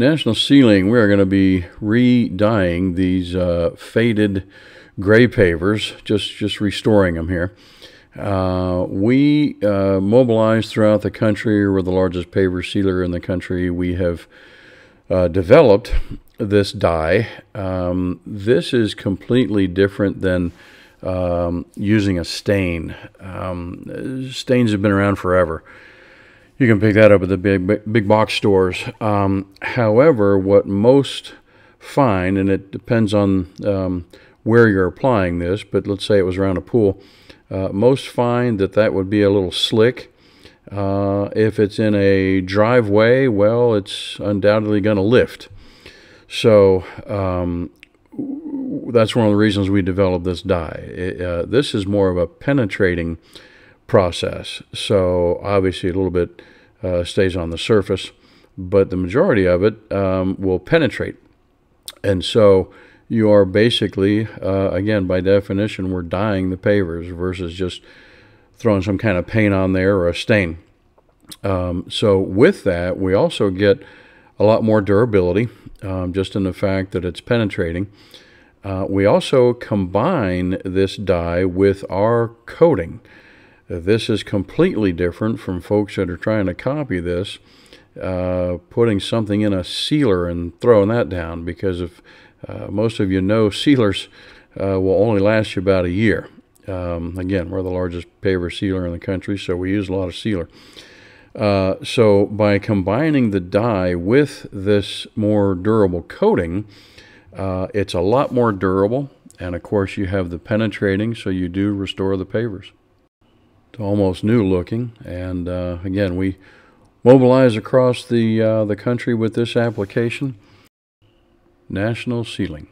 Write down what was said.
National Sealing, we are going to be re-dyeing these uh, faded gray pavers, just, just restoring them here. Uh, we uh, mobilize throughout the country. We're the largest paver sealer in the country. We have uh, developed this dye. Um, this is completely different than um, using a stain. Um, stains have been around forever. You can pick that up at the big big box stores. Um, however, what most find, and it depends on um, where you're applying this, but let's say it was around a pool, uh, most find that that would be a little slick. Uh, if it's in a driveway, well, it's undoubtedly going to lift. So um, that's one of the reasons we developed this dye. It, uh, this is more of a penetrating process. So obviously a little bit uh, stays on the surface, but the majority of it um, will penetrate. And so you are basically, uh, again, by definition, we're dyeing the pavers versus just throwing some kind of paint on there or a stain. Um, so with that, we also get a lot more durability, um, just in the fact that it's penetrating. Uh, we also combine this dye with our coating. This is completely different from folks that are trying to copy this, uh, putting something in a sealer and throwing that down because if uh, most of you know sealers uh, will only last you about a year. Um, again, we're the largest paver sealer in the country, so we use a lot of sealer. Uh, so by combining the dye with this more durable coating, uh, it's a lot more durable. And of course, you have the penetrating, so you do restore the pavers to almost new looking. And uh, again, we mobilize across the, uh, the country with this application. National Sealing.